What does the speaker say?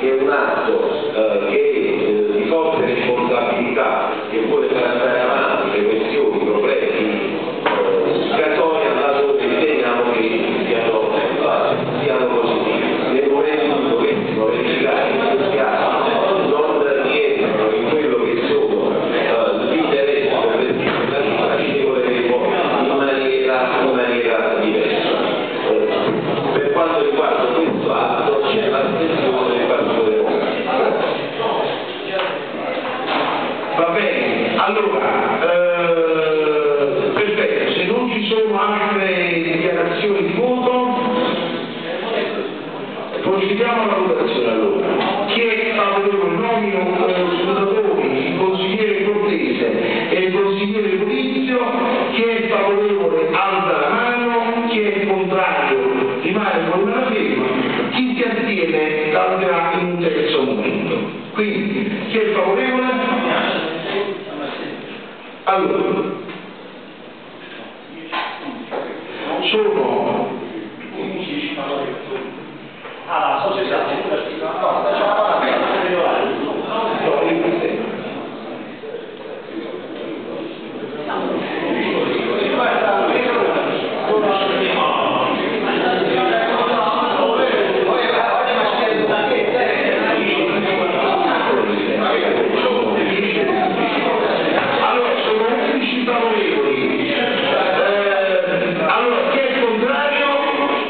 che è un atto Allora, eh, perfetto, se non ci sono altre dichiarazioni di voto, procediamo alla votazione allora. Chi è favorevole nomino eh, scrutatori, il consigliere Cortese e il consigliere Polizio, Allora, sono